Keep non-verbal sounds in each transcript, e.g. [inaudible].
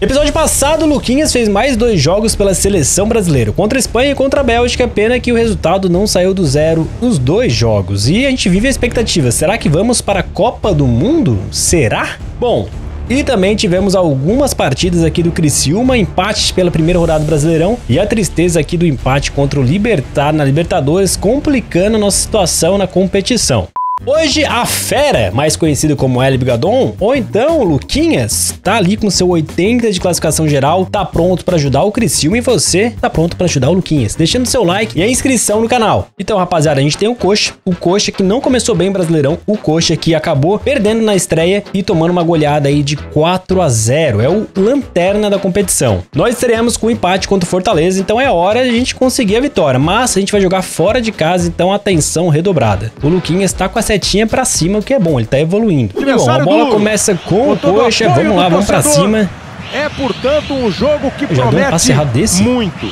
Episódio passado, o Luquinhas fez mais dois jogos pela seleção brasileira, contra a Espanha e contra a Bélgica, pena que o resultado não saiu do zero nos dois jogos. E a gente vive a expectativa, será que vamos para a Copa do Mundo? Será? Bom, e também tivemos algumas partidas aqui do Criciúma, empate pela primeira rodada do Brasileirão e a tristeza aqui do empate contra o Libertar na Libertadores, complicando a nossa situação na competição. Hoje a Fera, mais conhecido como El Bigadon, ou então Luquinhas, tá ali com seu 80 de classificação geral, tá pronto para ajudar o Criciúma e você tá pronto para ajudar o Luquinhas, deixando seu like e a inscrição no canal. Então, rapaziada, a gente tem o Coxa, o Coxa que não começou bem Brasileirão, o Coxa que acabou perdendo na estreia e tomando uma goleada aí de 4 a 0. É o lanterna da competição. Nós teremos com empate contra o Fortaleza, então é hora de a gente conseguir a vitória, mas a gente vai jogar fora de casa, então atenção redobrada. O Luquinhas tá com a setinha pra cima, o que é bom, ele tá evoluindo. Bom, a bola começa com o Coxa, vamos lá, vamos pra cima. É, portanto, um jogo que deu um passe errado desse? muito.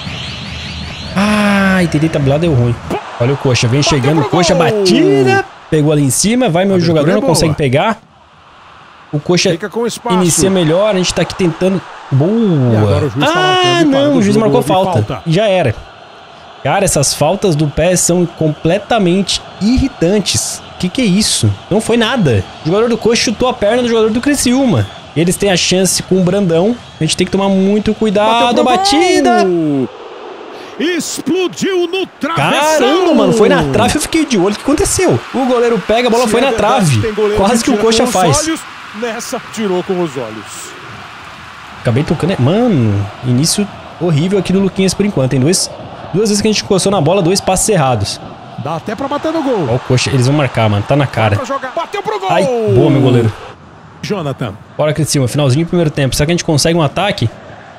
Ai, tentei tabelar, deu ruim. Olha o Coxa, vem chegando, Coxa batida, pegou ali em cima, vai meu jogador, é não consegue pegar. O Coxa inicia melhor, a gente tá aqui tentando... Boa! Agora o juiz tá ah, não, o juiz marcou falta. Já era. Cara, essas faltas do pé são completamente irritantes. Que que é isso? Não foi nada. O jogador do Coxa chutou a perna do jogador do Criciúma. Eles têm a chance com o Brandão. A gente tem que tomar muito cuidado. Batida! gol! Explodiu no travessão. Caramba, mano, foi na trave, eu fiquei de olho. O que aconteceu? O goleiro pega, a bola Se foi é na verdade, trave. Quase que o Coxa faz. olhos, nessa tirou com os olhos. Acabei tocando. Mano, início horrível aqui do Luquinhas por enquanto. Tem dois, duas vezes que a gente encostou na bola, dois passes errados. Dá até pra bater no gol. Ó o Coxa, eles vão marcar, mano. Tá na cara. Bateu pro gol. Ai, boa, meu goleiro. Jonathan. Bora, Criciúma, finalzinho do primeiro tempo. Será que a gente consegue um ataque?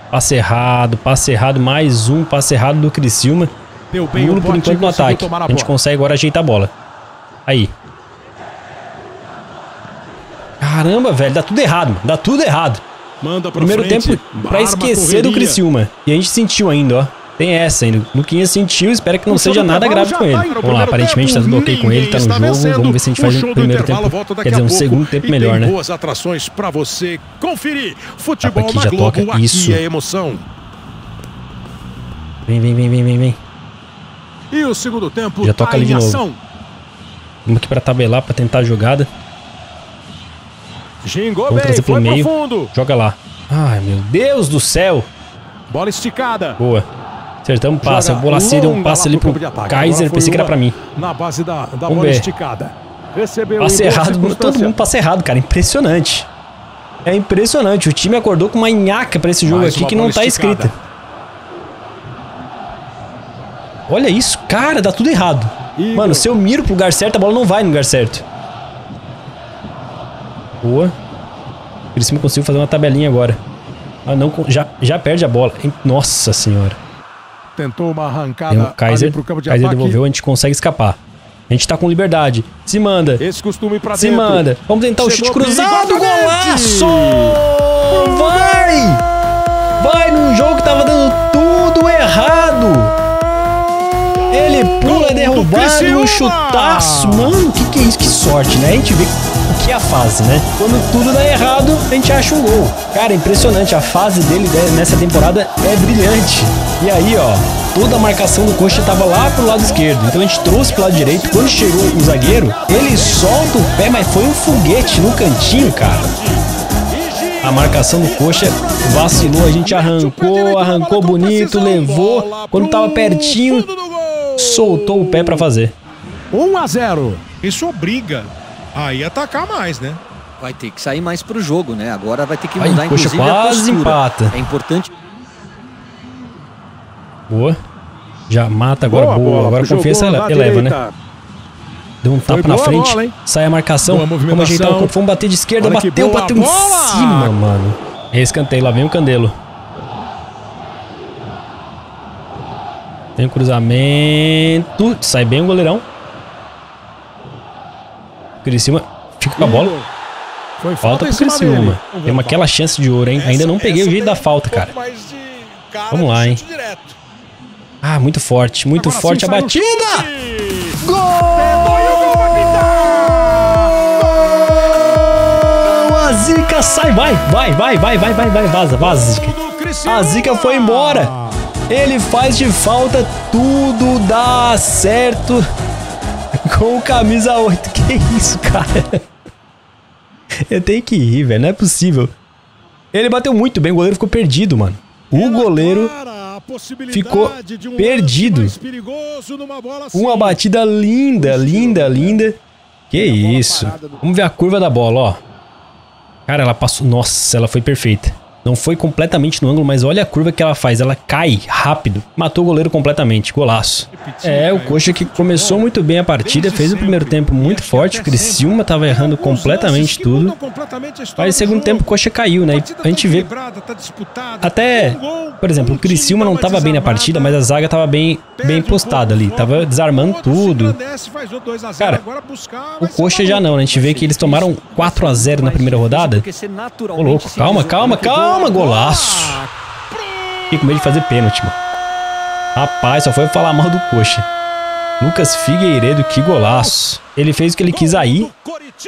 Passe errado, passe errado, mais um passe errado do Criciúma. Deu bem Nulo o por enquanto no ataque. tomar A gente consegue agora ajeitar a bola. Aí. Caramba, velho, dá tudo errado, mano. Dá tudo errado. Manda pra Primeiro frente. tempo pra esquecer do correria. Criciúma. E a gente sentiu ainda, ó. Tem essa ainda. Luquinhas sentiu, espero que não O seja nada grave com ele. tá Vamos lá, aparentemente tá tempo, tudo ok com ele, tá no jogo. vencendo. Vamos ver se a gente faz um primeiro tempo. Quer dizer, um segundo tempo melhor, né? boas atrações pra você conferir. Futebol aqui, na já Globo, toca. Isso. é emoção. Vem, vem, vem, vem, vem, vem. E o segundo tempo Já toca tá ali de novo. Vamos aqui pra tabelar, pra tentar a jogada. Gingou Vamos bem, trazer pro foi meio. Joga lá. Ai, meu Deus do céu. Bola esticada. Boa. Acertamos o passe. A bola deu um passe ali pro. Kaiser. Pensei que era pra mim. Na base da, da Vamos bola ver. esticada. Recebeu Passe errado, todo mundo passe errado, cara. Impressionante. É impressionante. O time acordou com uma nhaca pra esse jogo Mais aqui que não tá esticada. escrita. Olha isso, cara, dá tudo errado. Igor. Mano, se eu miro pro lugar certo, a bola não vai no lugar certo. Boa. Por isso me conseguiu fazer uma tabelinha agora. Ah, não, já, já perde a bola. Nossa senhora. Tentou uma arrancada o Kaiser. pro campo de Kaiser ataque. devolveu, a gente consegue escapar. A gente tá com liberdade. Se manda. Esse costume pra Se dentro. manda. Vamos tentar o Chegou chute cruzado. Golaço! Vai! Vai num jogo que tava dando tudo errado. Ele pula, é derrubado, um chutaço. Mano, o que, que é isso? Que sorte, né? A gente vê o que é a fase, né? Quando tudo dá errado, a gente acha um gol. Cara, impressionante. A fase dele né, nessa temporada é brilhante. E aí, ó, toda a marcação do Coxa tava lá pro lado esquerdo. Então a gente trouxe pro lado direito. Quando chegou o zagueiro, ele solta o pé, mas foi um foguete no cantinho, cara. A marcação do Coxa vacilou, a gente arrancou, arrancou bonito, levou. Quando tava pertinho, soltou o pé pra fazer. 1 a 0. Isso obriga a ir atacar mais, né? Vai ter que sair mais pro jogo, né? Agora vai ter que Ai, mudar, poxa, inclusive, a quase postura. empata. É importante Boa. Já mata agora, boa. bola Agora a confiança eleva, né? Deu um tapa na boa frente. bola, sai a marcação. Boa Vamos ajeitar o corpo. Vamos bater de esquerda. Olha bateu, boa bateu bola! em cima, mano. Escanteio, lá vem o Candelo. Tem um cruzamento. Sai bem o goleirão. Criciúma fica com a bola. Foi Falta em pro Criciúma. Temos aquela chance de ouro, hein? Ainda não peguei o jeito da falta, cara. Vamos lá, hein? Ah, muito forte, muito Agora forte sim a batida. Gol! A zica zica sai, vai, vai, vai, vai, vai, vai, vai, vaza, vaza, zica. A zica foi embora. Ele faz de falta, tudo dá certo com camisa 8. [laughs] Que isso, cara? Eu tenho que rir, velho, não é possível. Ele bateu muito bem, o goleiro ficou perdido, mano. O goleiro ficou perdido. Uma batida linda, linda, linda. Que isso. Vamos ver a curva da bola, ó. Cara, ela passou... Nossa, ela foi perfeita. Não foi completamente no ângulo, mas olha a curva que ela faz. Ela cai rápido. Matou o goleiro completamente. Golaço. É, o Coxa que começou muito bem a partida. Fez o primeiro tempo muito forte. O Criciúma tava errando completamente tudo. Mas no segundo tempo o Coxa caiu, né? E a gente vê... Até... Por exemplo, o Criciúma não tava bem na partida, mas a zaga tava bem, bem postada ali. Tava desarmando tudo. Cara, o Coxa já não, né? A gente vê que eles tomaram 4 a 0 na primeira rodada. Ô, louco. Calma, calma, calma. Toma, golaço. Fiquei com medo de fazer pênalti, mano. Rapaz, só foi falar mal do coxa. Lucas Figueiredo, que golaço. Ele fez o que ele quis aí.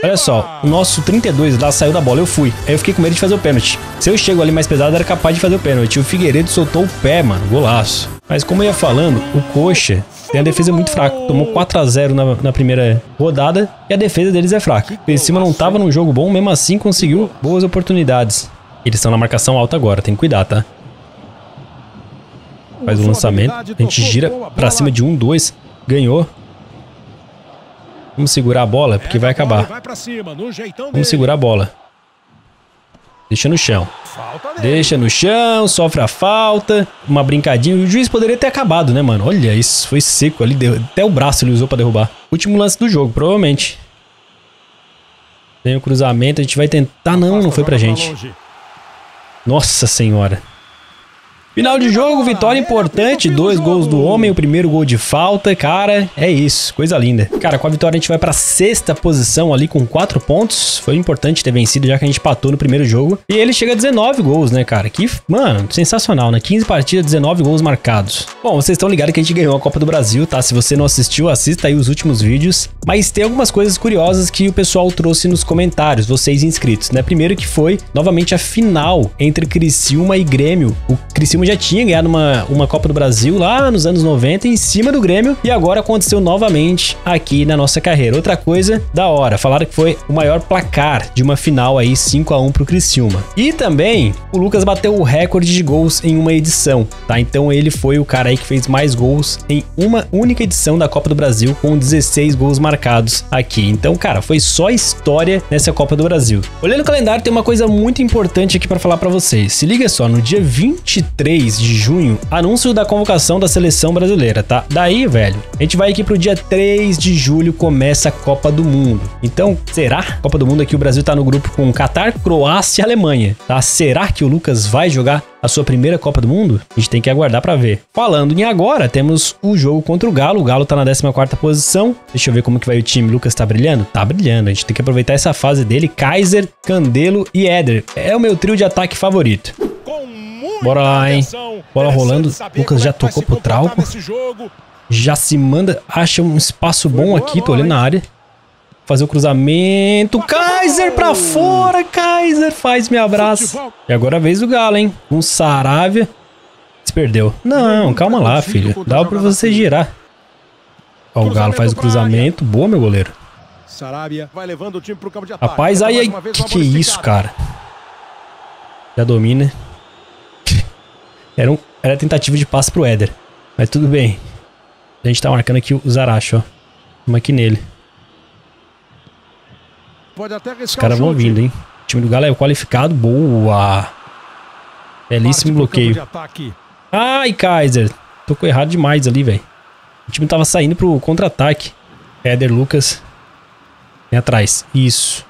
Olha só, o nosso 32 lá saiu da bola, eu fui. Aí eu fiquei com medo de fazer o pênalti. Se eu chego ali mais pesado, era capaz de fazer o pênalti. O Figueiredo soltou o pé, mano. Golaço. Mas como eu ia falando, o Coxa tem a defesa muito fraca. Tomou 4 a 0 na, na primeira rodada e a defesa deles é fraca. O cima não tava num jogo bom, mesmo assim conseguiu boas oportunidades. Eles estão na marcação alta agora, tem que cuidar, tá? Faz o lançamento, a gente gira pra cima de um, dois, ganhou. Vamos segurar a bola, porque vai acabar. Vamos segurar a bola. Deixa no chão. Deixa no chão, sofre a falta. Uma brincadinha. O juiz poderia ter acabado, né, mano? Olha isso, foi seco ali. Até o braço ele usou pra derrubar. Último lance do jogo, provavelmente. Tem o cruzamento, a gente vai tentar... Não, não foi pra gente. Nossa senhora. Final de jogo, vitória importante, dois gols do homem, o primeiro gol de falta, cara, é isso, coisa linda. Cara, com a vitória a gente vai pra sexta posição ali com quatro pontos, foi importante ter vencido já que a gente patou no primeiro jogo. E ele chega a 19 gols, né, cara, que, mano, sensacional, né, 15 partidas, 19 gols marcados. Bom, vocês estão ligados que a gente ganhou a Copa do Brasil, tá, se você não assistiu, assista aí os últimos vídeos. Mas tem algumas coisas curiosas que o pessoal trouxe nos comentários, vocês inscritos, né, primeiro que foi, novamente, a final entre Criciúma e Grêmio. O Criciúma já tinha ganhado uma, uma Copa do Brasil lá nos anos 90 em cima do Grêmio e agora aconteceu novamente aqui na nossa carreira. Outra coisa da hora, falaram que foi o maior placar de uma final aí 5 a 1 pro Criciúma. E também o Lucas bateu o recorde de gols em uma edição, tá? Então ele foi o cara aí que fez mais gols em uma única edição da Copa do Brasil com 16 gols marcados aqui. Então, cara, foi só história nessa Copa do Brasil. Olhando o calendário, tem uma coisa muito importante aqui para falar para vocês. Se liga só, no dia 23 3 de junho, anúncio da convocação da seleção brasileira, tá? Daí, velho, a gente vai aqui pro dia 3 de julho, começa a Copa do Mundo. Então, será? Copa do Mundo aqui, o Brasil tá no grupo com Catar, Croácia e Alemanha, tá? Será que o Lucas vai jogar a sua primeira Copa do Mundo? A gente tem que aguardar para ver. Falando em agora, temos o jogo contra o Galo. O Galo tá na 14ª posição. Deixa eu ver como que vai o time. Lucas tá brilhando? Tá brilhando. A gente tem que aproveitar essa fase dele. Kaiser, Candelo e Éder. É o meu trio de ataque favorito. Bora lá, hein? Bola rolando. Lucas já tocou pro Trauco. Já se manda. Acha um espaço bom aqui. Tô olhando na área. Fazer o cruzamento. Kaiser pra fora. Kaiser faz me abraço. E agora a vez do Galo, hein? Um Saravia. Se perdeu. Não, calma lá, filho. Dá pra você girar. Ó, o Galo faz o cruzamento. Boa, meu goleiro. Rapaz, aí, aí. Que que é isso, cara? Já domina. Era, um, era tentativa de passe pro Éder. Mas tudo bem. A gente tá marcando aqui o Zaracho, ó. Vamos aqui nele. Os caras vão vindo, hein? O time do Galo é qualificado. Boa! Belíssimo bloqueio. Ai, Kaiser. Tocou errado demais ali, velho. O time tava saindo pro contra-ataque. Éder, Lucas. Vem atrás. Isso.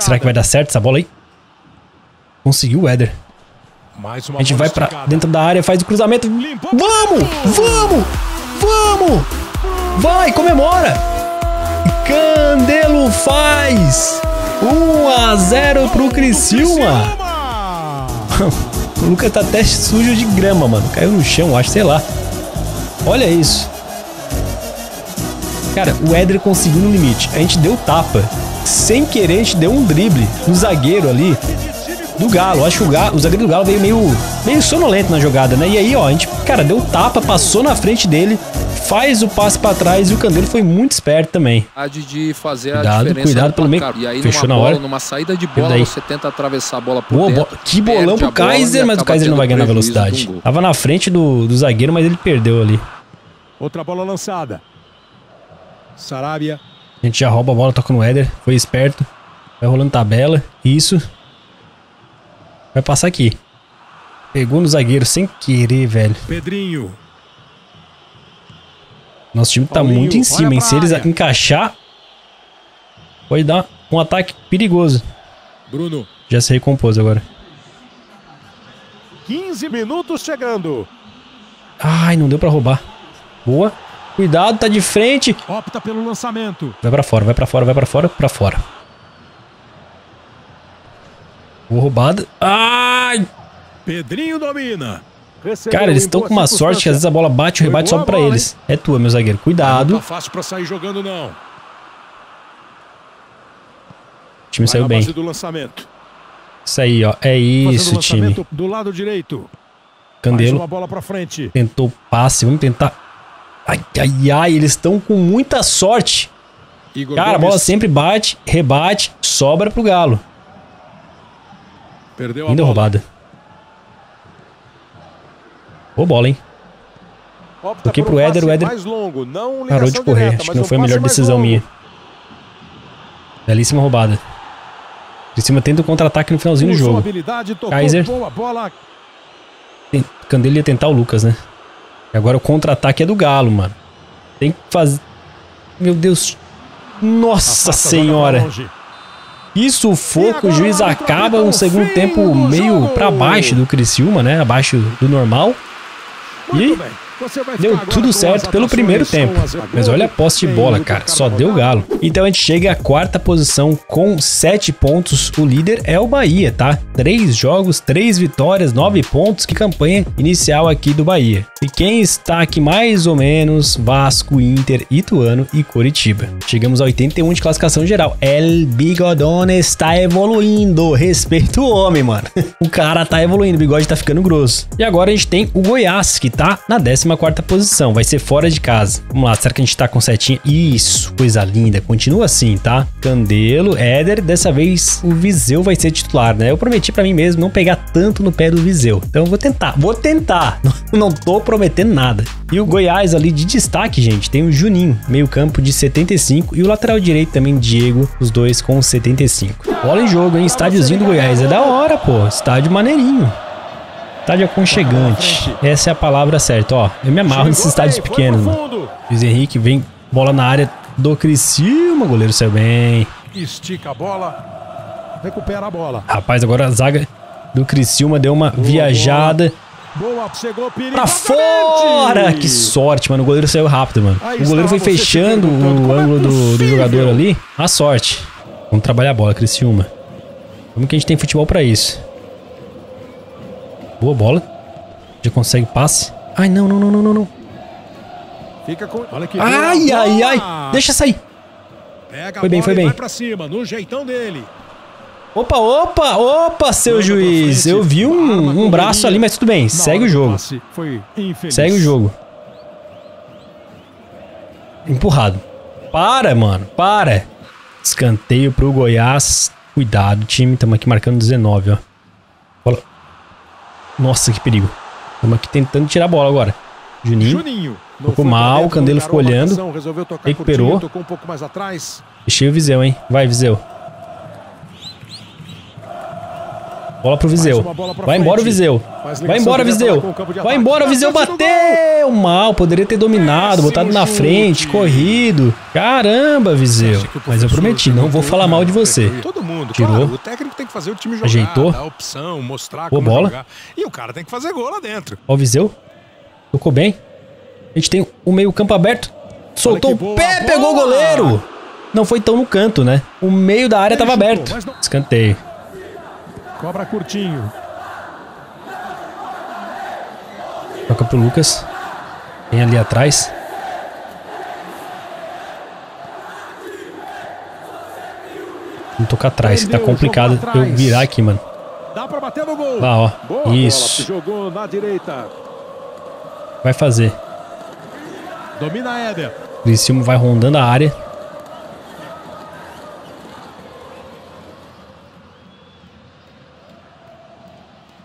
Será que vai dar certo essa bola aí? Conseguiu o Éder a gente vai pra dentro da área, faz o cruzamento. Vamos! Vamos! Vamos! Vai, comemora! Candelo faz! 1 a 0 pro Criciúma! [laughs] o Lucas tá até sujo de grama, mano. Caiu no chão, acho, sei lá. Olha isso. Cara, o Éder conseguiu no limite. A gente deu tapa. sem querer, a gente deu um drible no zagueiro ali do Galo. Acho que o, Galo, o zagueiro do Galo veio meio, meio sonolento na jogada, né? E aí, ó, a gente, cara, deu tapa, passou na frente dele, faz o passe pra trás e o Candeiro foi muito esperto também. de fazer Cuidado, a diferença cuidado pelo meio. E aí Fechou numa na bola, hora. numa saída de bola, daí. você tenta atravessar a bola por Boa, dentro. bo- que bolão pro bola Kaiser, mas o Kaiser não vai ganhar na um velocidade. Tava na frente do, do zagueiro, mas ele perdeu ali. Outra bola lançada. Sarabia. A gente já rouba a bola, toca no Éder, foi esperto. Vai rolando tabela, isso. Vai passar aqui. Pegou no zagueiro sem querer, velho. Pedrinho. Nosso time tá Paulinho, muito em cima, hein? Se eles área. encaixar, pode dar um ataque perigoso. Bruno. Já se recompôs agora. 15 minutos chegando. Ai, não deu pra roubar. Boa. Cuidado, tá de frente. Opta pelo lançamento. Vai pra fora, vai pra fora, vai pra fora, pra fora. Boa roubada. Ai! Pedrinho domina. Recebeu Cara, eles estão com uma sorte que às vezes a bola bate, o Foi rebate sobe pra bola, eles. É tua, meu zagueiro. Não Cuidado. tá fácil pra sair jogando, não. O time Vai saiu bem. do lançamento. Isso aí, ó. É isso, time. Do lado direito. Candelo uma bola pra frente. tentou passe. Vamos tentar. Ai, ai, ai. Eles estão com muita sorte. Igor Cara, a Gomes bola sempre bate, rebate, sobra pro Galo. Perdeu Ainda roubada. Boa bola, hein? Opta Toquei por pro um Éder, o Éder longo, Parou de correr. direta, Acho que não um foi a melhor decisão minha. Belíssima roubada. De cima tenta o contra-ataque no finalzinho do jogo. Kaiser. Candelo ia tentar o Lucas, né? E agora o contra-ataque é do Galo, mano. Tem que fazer. Meu Deus. Nossa Afasta senhora. Que sufoco. O juiz acaba um segundo tempo meio pra baixo do Criciúma, né? Abaixo do normal. Muito E bem. Deu tudo certo pelo primeiro tempo. as- Mas olha a posse de bola, cara. Só deu galo. Então a gente chega à quarta posição com sete pontos. O líder é o Bahia, tá? Três jogos, três vitórias, nove pontos. Que campanha inicial aqui do Bahia. E quem está aqui mais ou menos? Vasco, Inter, Ituano e Coritiba. Chegamos a 81 de classificação geral. El Bigodone está evoluindo. Respeita o homem, mano. [laughs] o cara tá evoluindo, o bigode tá ficando grosso. E agora a gente tem o Goiás, que tá na 14 posição. Vai ser fora de casa. Vamos lá, será que a gente tá com setinha? Isso, coisa linda. Continua assim, tá? Candelo, Éder. Dessa vez o Viseu vai ser titular, né? Eu prometi pra mim mesmo não pegar tanto no pé do Viseu. Então eu vou tentar, vou tentar. [laughs] Não, não tô prometendo nada. E o Goiás ali de destaque, gente, tem o Juninho, meio campo de 75 e o lateral direito também, Diego, os dois com 75. Bola em jogo, hein? Estádiozinho do Goiás. É da hora, pô. Estádio maneirinho. Estádio aconchegante. Essa é a palavra certa, ó. Eu me amarro nesses estádios pequenos, mano. Luiz Henrique vem, bola na área do Criciúma. O goleiro saiu bem. Estica a bola. Recupera a bola. Rapaz, agora a zaga do Criciúma deu uma viajada Boa, chegou perigo. pra fora. Que sorte, mano. O goleiro saiu rápido, mano. Aí O goleiro foi fechando o é ângulo do, do possível. jogador ali. A sorte. Vamos trabalhar a bola, Criciúma. Como que a gente tem futebol pra isso? Boa bola. Já consegue passe. Ai, não, não, não, não, não. Fica com... Olha que Ai, ai, ai. Deixa sair. Pega Foi bem, foi bem. vai pra cima, no jeitão dele. Opa, opa, opa, seu Manda juiz. Eu vi um, um correria. braço ali, mas tudo bem. Segue o jogo. Segue o jogo. Empurrado. Para, mano. Para. Escanteio pro Goiás. Cuidado, time. Estamos aqui marcando 19, ó. Nossa, que perigo. Estamos aqui tentando tirar a bola agora. Juninho. Juninho. Pra mal, o Candelo ficou olhando. Recuperou. um pouco mais atrás. Fechei o Viseu, hein? Vai, Viseu. Bola pro Viseu. Vai embora o. Viseu. Vai embora, Viseu. o de Vai embora, Viseu. Bate no Bateu mal. Poderia ter dominado, botado na frente, corrido. Caramba, Viseu. O Mas eu prometi, não vou falar mal de você. Todo mundo, Tirou. claro. O técnico tem que fazer o time jogar, Ajeitou. dar opção, mostrar Boa como bola. E o cara tem que fazer gol lá dentro. Ó o Viseu. Tocou bem. A gente tem o meio campo aberto. Soltou o pé, pegou o goleiro. Não foi tão no canto, né? O meio da área tava aberto. Escanteio. Cobra curtinho. Toca pro Lucas. Tem ali atrás. Vamos tocar atrás, que tá complicado eu virar aqui, mano. Dá pra bater no gol. Lá, ó. Boa Isso. Vai fazer. Domina Éder. Criciúma vai rondando a área.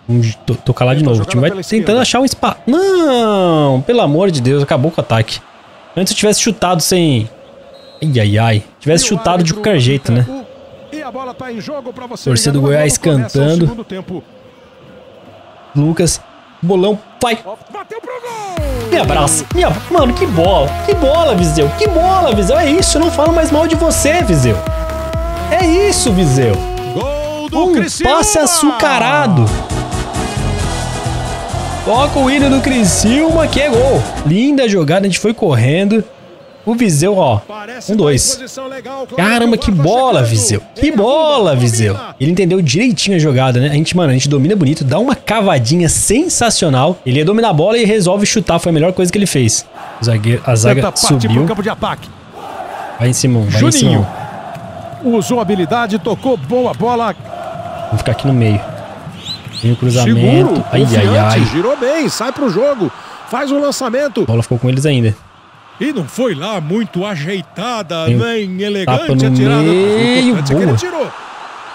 Vamos tocar lá de novo. O time vai tentando achar um espaço. Não! Pelo amor de Deus, acabou com o ataque. Antes eu tivesse chutado sem. Ai, ai, ai. Tivesse chutado de qualquer jeito, né? tá. Torcida do Goiás cantando. Lucas, bolão, vai. Me abraça. Me ab... Mano, que bola. Que bola, Viseu. Que bola, Viseu. É isso. Eu não falo mais mal de você, Viseu. É isso, Viseu. Um passe açucarado. Toca o hino do Criciúma, que é gol. Linda jogada, a gente foi correndo. O Viseu, ó. Um, dois. Caramba, que bola. Viseu. Que bola, Viseu. Ele entendeu direitinho a jogada, né? A gente, mano, a gente domina bonito, dá uma cavadinha sensacional. Ele ia dominar a bola e resolve chutar. Foi a melhor coisa que ele fez. O zagueiro, a zaga subiu. Vai em Simão, vai em. Simão. Usou habilidade, tocou boa bola. Vamos ficar aqui no meio. Vem o cruzamento. Seguro, ai, ai, ai. girou bem, sai pro jogo. Faz o lançamento. A bola ficou com eles ainda. E não foi lá muito ajeitada, Tem um nem tapa elegante no a tirada. meio, que ele boa. tirou.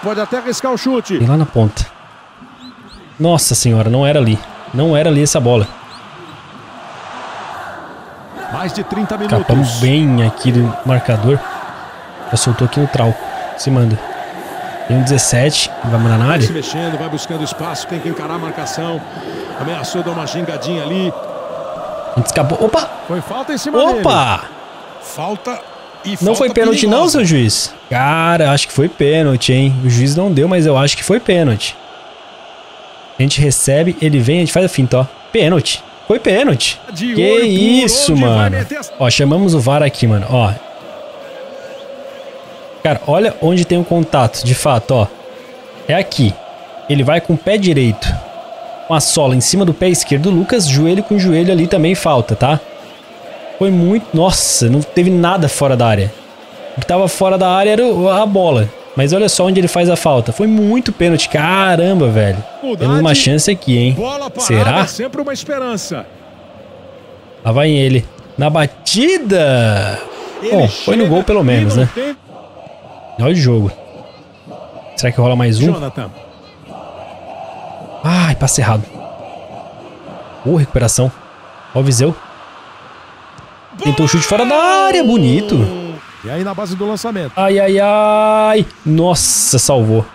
Pode até arriscar o chute. Tem lá na ponta. Nossa senhora, não era ali. Não era ali essa bola. Mais de 30 Capamos minutos. bem aqui do marcador. Já soltou aqui no trauco. Se manda. Tem um 17. Vai mandar na Se área? mexendo, vai buscando espaço, tem que encarar a marcação. Ameaçou dar uma gingadinha ali. Escapou. Opa! Foi falta em cima dele. Opa! Falta e Não falta foi pênalti não, seu juiz? Cara, acho que foi pênalti, hein? O juiz não deu, mas eu acho que foi pênalti. A gente recebe, ele vem, a gente faz a finta, ó. Pênalti. Foi pênalti. Que isso, mano. Ó, chamamos o VAR aqui, mano. Ó. Cara, olha onde tem o contato, de fato, ó. É aqui. Ele vai com o pé direito. Com a sola em cima do pé esquerdo do Lucas, joelho com joelho ali também falta, tá? Foi muito. Nossa, não teve nada fora da área. O que tava fora da área era a bola. Mas olha só onde ele faz a falta. Foi muito pênalti. Caramba, velho. Temos uma chance aqui, hein? Será? sempre uma esperança. Lá vai ele. Na batida. Bom, foi no gol pelo menos, né? Olha o jogo. Será que rola mais um? Jonathan. Ai, passe errado. Ô, recuperação. Ó o Viseu. Tentou o chute fora da área. Bonito. E aí na base do lançamento. Ai, ai, ai. Nossa, salvou.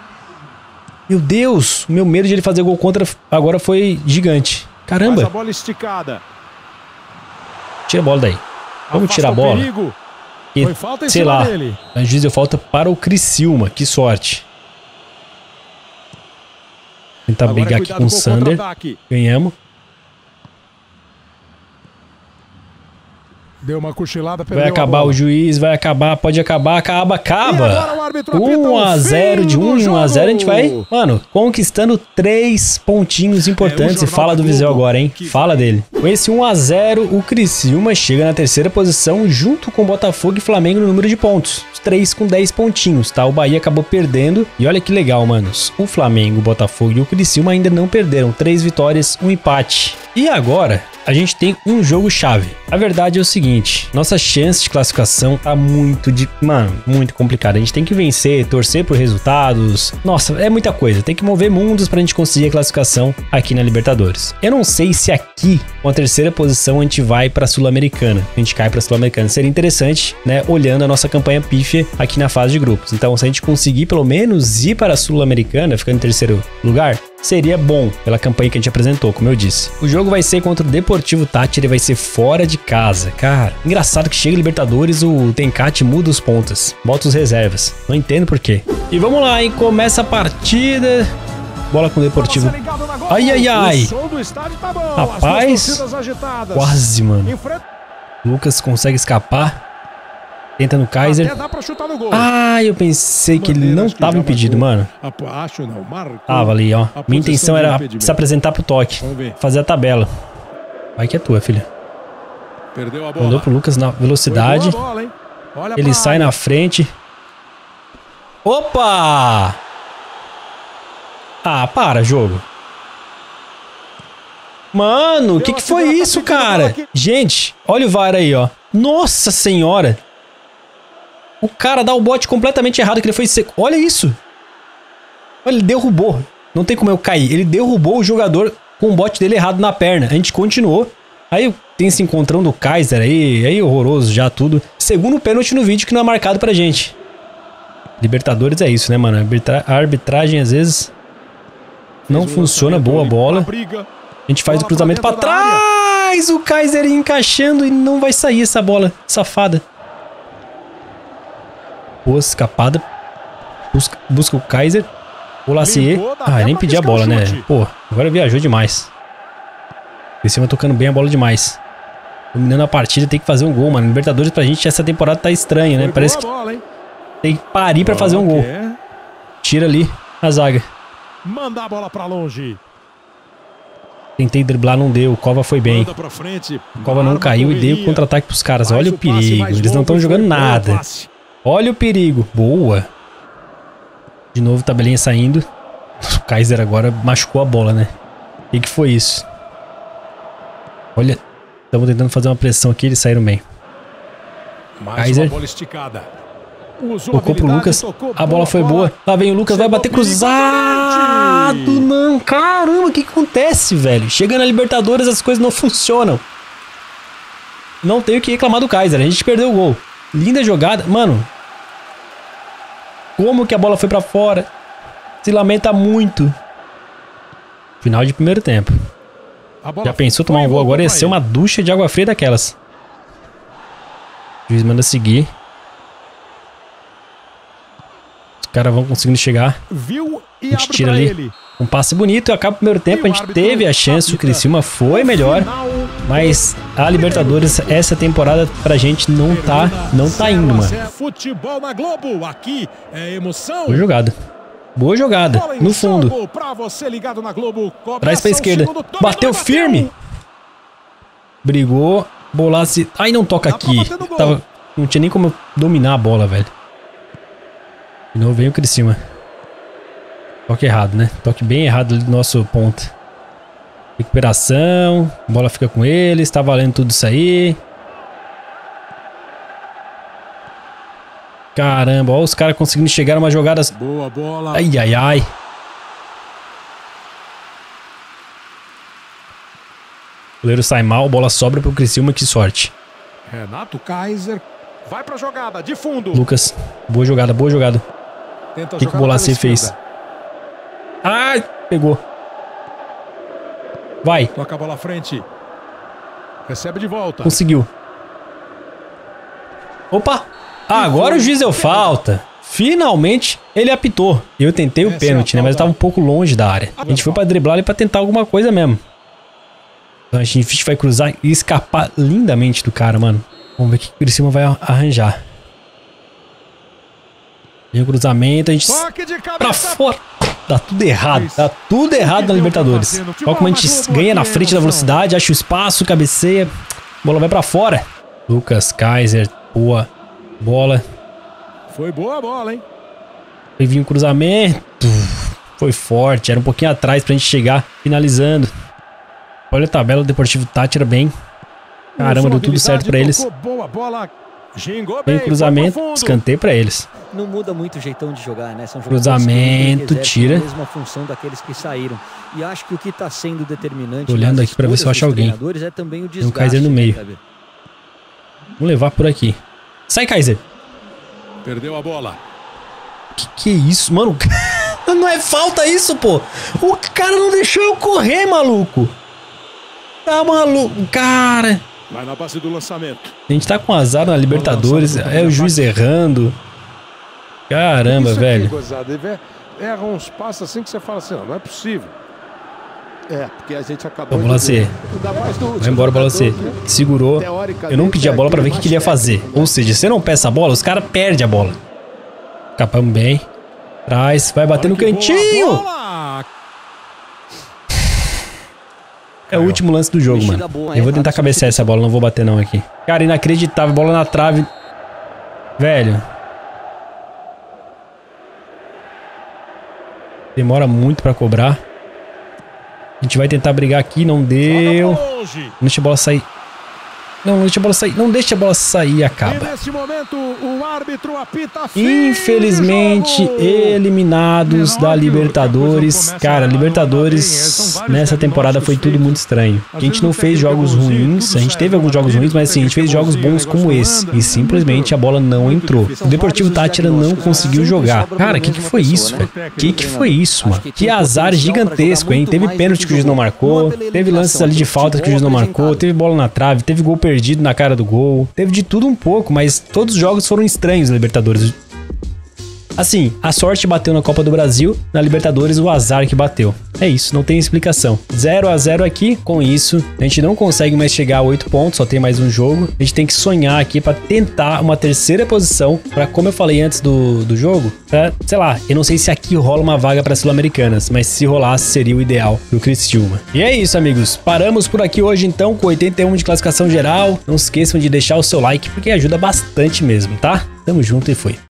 Meu Deus. O meu medo de ele fazer gol contra agora foi gigante. Faz a Caramba. bola esticada. Tira a bola daí. Vamos Afasta tirar a bola. perigo. E, Foi falta em sei lá. dele. A juiz deu falta para o Criciúma. Que sorte. Tentar Agora brigar aqui com o Sander. Ganhamos. Deu uma cochilada, perdeu Vai a acabar o juiz, vai acabar, pode acabar, acaba, acaba. árbitro apita 1 o a fim 0 de do 1 a 0 a gente vai, mano, conquistando três pontinhos importantes. É, e fala do da Viseu agora, hein? Fala dele. Com esse 1 a 0 o Criciúma chega na terceira posição junto com Botafogo e Flamengo no número de pontos. Os três com 10 pontinhos, tá? O Bahia acabou perdendo. E olha que legal, manos. O Flamengo, o Botafogo e o Criciúma ainda não perderam. Três vitórias, um empate. E agora, a gente tem um jogo chave. A verdade é o seguinte, nossa chance de classificação tá muito de, mano, muito complicada. A gente tem que vencer, torcer por resultados. Nossa, é muita coisa. Tem que mover mundos pra gente conseguir a classificação aqui na Libertadores. Eu não sei se aqui, com a terceira posição, a gente vai pra Sul-Americana. A gente cai pra Sul-Americana. Seria interessante, né, olhando a nossa campanha pífia aqui na fase de grupos. Então, se a gente conseguir pelo menos ir para a Sul-Americana, ficando em terceiro lugar, seria bom pela campanha que a gente apresentou, como eu disse. O jogo vai ser contra o Deportivo Tátira e vai ser fora de casa. Cara, engraçado que chega Libertadores, o Tencate muda os pontas, bota os reservas. Não entendo por quê. E vamos lá, hein? Começa a partida. Bola com o Deportivo. Ai, ai, ai. Tá. Rapaz. Quase, mano. Lucas consegue escapar. Tenta no Kaiser. Ah, eu pensei que ele não tava impedido, mano. Acho não. Tava ali, ó. A Minha intenção era se apresentar pro toque. Vamos ver. Fazer a tabela. Vai que é tua, filha. Perdeu a bola. Mandou pro Lucas na velocidade. bola, Ele sai área. na frente. Opa! Ah, para, jogo. Mano, o que, que foi isso, cara? Gente, olha o VAR aí, ó. Nossa senhora. O cara dá o bote completamente errado, que ele foi seco. Olha isso. Olha, ele derrubou. Não tem como eu cair. Ele derrubou o jogador com o bote dele errado na perna. A gente continuou. Aí tem se encontrando o Kaiser aí. Aí horroroso já tudo. Segundo pênalti no vídeo que não é marcado pra gente. Libertadores é isso, né, mano? Arbitra- arbitragem às vezes não funciona boa bola. A gente faz o cruzamento pra trás. O Kaiser encaixando e não vai sair essa bola. Safada. Boa escapada. Busca, busca o Kaiser. O Lacier. Ah, nem pedi a bola, né? Pô, agora viajou demais. Criciúma tocando bem a bola demais. Dominando a partida, tem que fazer um gol, mano. Libertadores pra gente essa temporada tá estranha, né? Parece que bola, tem que parir pra fazer um gol. Tira ali a zaga. Mandar a bola pra longe. Tentei driblar, não deu. O Cova foi bem. O Cova não caiu e deu contra-ataque pros caras. Olha o perigo. Eles não estão jogando nada. Olha o perigo. Boa. De novo, tabelinha saindo. O [laughs] Kaiser agora machucou a bola, né? O que, que foi isso? Olha. Estamos tentando fazer uma pressão aqui, eles saíram bem. Mais Kaiser. uma bola esticada. Usou Tocou pro Lucas. tocou, A bola foi boa. Lá vem o Lucas, vai Chegou bater perigo, cruzado. Não, caramba, o que, que acontece, velho? Chega na Libertadores, as coisas não funcionam. Não tenho que reclamar do Kaiser. A gente perdeu o gol. Linda jogada. Mano. Como que a bola foi pra fora? Se lamenta muito. Final de primeiro tempo. Já pensou tomar um gol agora? Ia ser uma ducha de água fria daquelas. O juiz manda seguir. Os caras vão conseguindo chegar. Viu e A gente tira ali. ele. Um passe bonito e acaba o primeiro tempo. A gente teve a chance, o. Criciúma foi melhor. Mas a Libertadores, essa temporada pra gente não tá, não tá 0 indo, mano. 0. Futebol na Globo, aqui é emoção. Boa jogada. Boa jogada. No fundo. Traz pra esquerda. Bateu firme. Brigou. Bolasse. Ai, não toca aqui. Tava... Não tinha nem como dominar a bola, velho. De novo vem o Criciúma. Toque errado, né? Toque bem errado ali do nosso ponto. Recuperação. Bola fica com eles. Tá valendo tudo isso aí. Caramba, ó os caras conseguindo chegar umas jogadas. Boa bola. Ai, ai, ai. O goleiro sai mal, bola sobra pro Criciúma, que sorte. Renato Kaiser. Vai pra jogada, de fundo. Lucas, boa jogada, boa jogada. O que, que o pela fez? Ai, pegou. Vai, Toca a bola à frente. Recebe de volta. conseguiu. Opa! Ah, agora o juiz deu falta. Finalmente ele apitou. Eu tentei o é pênalti, né? Mas eu tava um pouco longe da área. A gente foi pra driblar ele pra tentar alguma coisa mesmo. Então a gente vai cruzar e escapar lindamente do cara, mano. Vamos ver o que o Criciúma vai arranjar. Vem o cruzamento, a gente pra fora. Tá tudo errado, tá tudo errado na Libertadores. Olha como a gente ganha na frente da velocidade, acha o espaço, cabeceia, bola vai pra fora. Lucas Kaiser, boa bola. Foi boa a bola, hein? Foi vir um cruzamento. Foi forte, era um pouquinho atrás pra gente chegar finalizando. Olha a tabela do Deportivo Tátira bem. Caramba, deu tudo certo pra eles. Boa bola. Vem o cruzamento, escanteio pra eles. Não muda muito o jeitão de jogar, né? São jogadores Cruzamento, tira. a mesma função daqueles que saíram. E acho que o que está sendo determinante Tô olhando aqui pra ver se eu acho alguém. É também o um desgaste, Kaiser no né, meio. Kleber? Vamos levar por aqui. Sai, Kaiser. Perdeu a bola. Que que é isso, mano? [laughs] Não é falta isso, pô. O cara não deixou eu correr, maluco. Tá maluco, cara. Vai na base do lançamento. A gente tá com azar na Libertadores, é o juiz errando. Caramba, Isso aqui, velho. gozada, ele erra uns passos assim que você fala assim, não, não é possível. É, porque a gente acabou. Ainda mais do Vai embora, bola C. né? Segurou. Eu não pedi a bola pra ver o que, que ele ia fazer. né? Ou seja, se você não peça a bola, os caras perdem a bola. Capamos bem. Traz, vai bater no Olha boa cantinho. bola. É o último lance do jogo, mano. boa, Eu vou tentar cabecear essa bola, não vou bater não aqui. Cara, inacreditável. Bola na trave. Velho. Demora muito pra cobrar. A gente vai tentar brigar aqui, não deu. Deixa a bola sair. Não, deixa a bola sair. Não deixa a bola sair e acaba. Momento, Infelizmente, eliminados da Libertadores. Cara, Libertadores nessa temporada foi tudo muito estranho. A gente não fez jogos ruins, a gente teve alguns jogos ruins, mas assim, a gente fez jogos bons como esse. E simplesmente a bola não entrou. O Deportivo Tátira não conseguiu jogar. Cara, o que, que foi isso, velho? O que, que foi isso, mano? Que azar gigantesco, hein? Teve pênalti que o juiz não marcou, teve lances ali de falta que o juiz não marcou, teve bola na trave, teve gol perdido perdido na cara do gol. Teve de tudo um pouco, mas todos os jogos foram estranhos Libertadores. Assim, a sorte bateu na Copa do Brasil, na Libertadores o azar que bateu. É isso, não tem explicação. 0 a 0 aqui, com isso, a gente não consegue mais chegar a 8 pontos, só tem mais um jogo. A gente tem que sonhar aqui para tentar uma terceira posição, para como eu falei antes do, do jogo, pra, sei lá, eu não sei se aqui rola uma vaga para Sul-Americanas, mas se rolasse seria o ideal pro Criciúma. E é isso, amigos. Paramos por aqui hoje então com 81 de classificação geral. Não esqueçam de deixar o seu like porque ajuda bastante mesmo, tá? Tamo junto e fui.